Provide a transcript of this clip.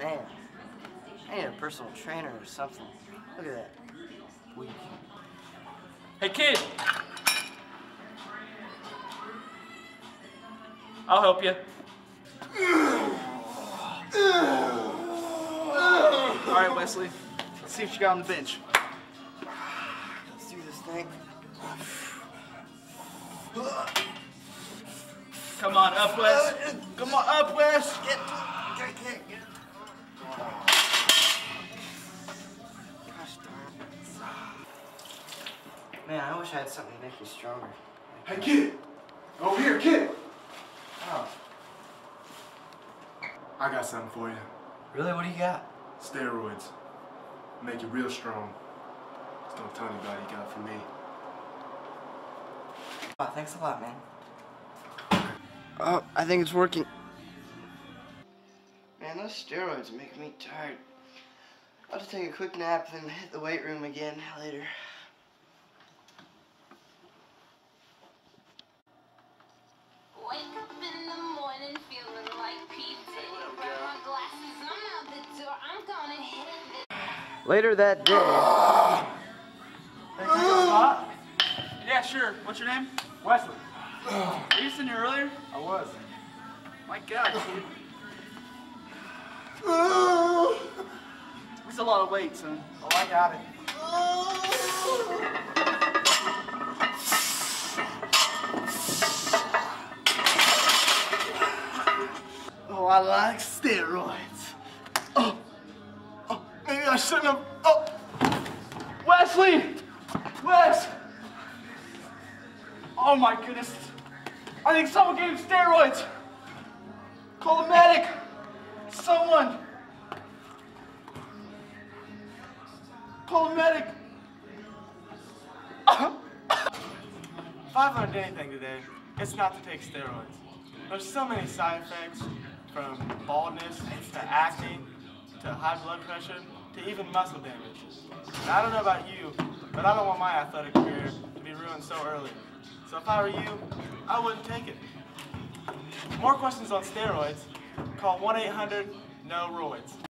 Man, I need a personal trainer or something. Look at that. Weak. Hey, kid. I'll help you. All right, Wesley. Let's see what you got on the bench. Let's do this thing. Come on, up, Wes. Come on, up, Wes. Get, Man, I wish I had something to make you stronger. Hey, kid! Over here, kid! Oh, I got something for you. really? What do you got? Steroids. Make you real strong. Just don't tell anybody you got it from me. Oh, thanks a lot, man. Oh, I think it's working. Man, those steroids are making me tired. I'll just take a quick nap and then hit the weight room again later. Feeling like P. Diddy. Grab my glasses, I'm out the door. I'm gonna hit it. Later that day. Yeah, sure. What's your name? Wesley. Were you sitting here earlier? I was. My God, kid. It's a lot of weight, son. Oh, I got it. I like steroids. Oh, oh, maybe I shouldn't have. Oh, Wesley! Wes! Oh my goodness. I think someone gave him steroids. Call a medic. Someone. Call a medic. If I've learned anything today, it's not to take steroids. There's so many side effects, from baldness to acne to high blood pressure to even muscle damage. I don't know about you, but I don't want my athletic career to be ruined so early. So if I were you, I wouldn't take it. More questions on steroids? Call 1-800-NO-ROIDS.